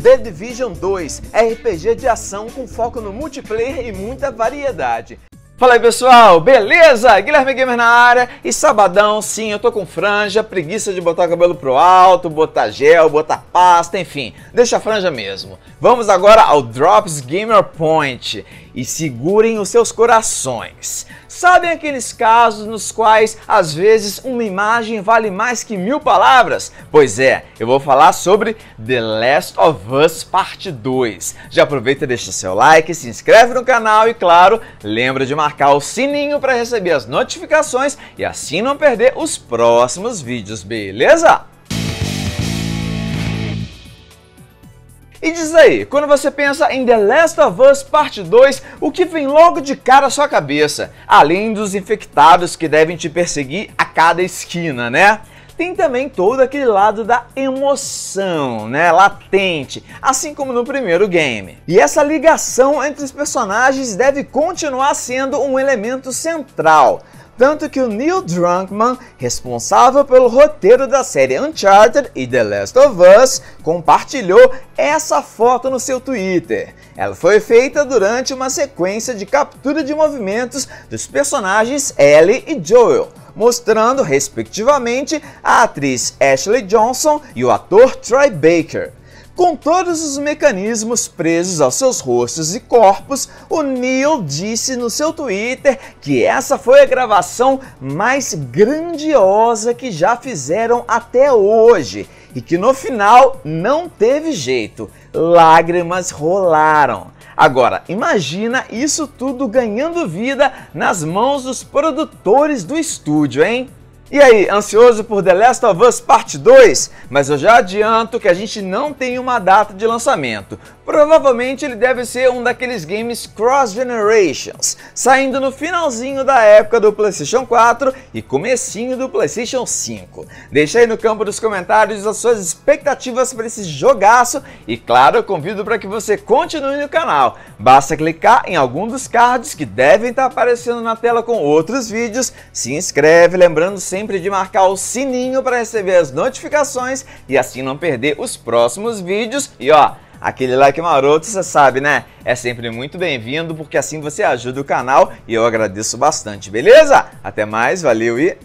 The Division 2, RPG de ação com foco no multiplayer e muita variedade. Fala aí pessoal, beleza? Guilherme Gamer na área e sabadão, sim, eu tô com franja, preguiça de botar o cabelo pro alto, botar gel, botar pasta, enfim, deixa a franja mesmo. Vamos agora ao Drops Gamer Point e segurem os seus corações. Sabem aqueles casos nos quais às vezes uma imagem vale mais que mil palavras? Pois é, eu vou falar sobre The Last of Us Parte 2. Já aproveita e deixa seu like, se inscreve no canal e claro, lembra de marcar o sininho para receber as notificações e assim não perder os próximos vídeos, beleza? E diz aí, quando você pensa em The Last of Us Parte 2, o que vem logo de cara à sua cabeça? Além dos infectados que devem te perseguir a cada esquina, né? Tem também todo aquele lado da emoção, né, latente, assim como no primeiro game. E essa ligação entre os personagens deve continuar sendo um elemento central. Tanto que o Neil Druckmann, responsável pelo roteiro da série Uncharted e The Last of Us, compartilhou essa foto no seu Twitter. Ela foi feita durante uma sequência de captura de movimentos dos personagens Ellie e Joel, mostrando, respectivamente, a atriz Ashley Johnson e o ator Troy Baker. Com todos os mecanismos presos aos seus rostos e corpos, o Neil disse no seu Twitter que essa foi a gravação mais grandiosa que já fizeram até hoje e que no final não teve jeito, lágrimas rolaram. Agora, imagina isso tudo ganhando vida nas mãos dos produtores do estúdio, hein? E aí, ansioso por The Last of Us Parte 2? Mas eu já adianto que a gente não tem uma data de lançamento. Provavelmente ele deve ser um daqueles games Cross Generations, saindo no finalzinho da época do PlayStation 4 e comecinho do PlayStation 5. Deixa aí no campo dos comentários as suas expectativas para esse jogaço e claro, convido para que você continue no canal. Basta clicar em algum dos cards que devem estar aparecendo na tela com outros vídeos, se inscreve, lembrando sempre de marcar o sininho para receber as notificações e assim não perder os próximos vídeos e ó, Aquele like maroto, você sabe, né? É sempre muito bem-vindo, porque assim você ajuda o canal e eu agradeço bastante, beleza? Até mais, valeu e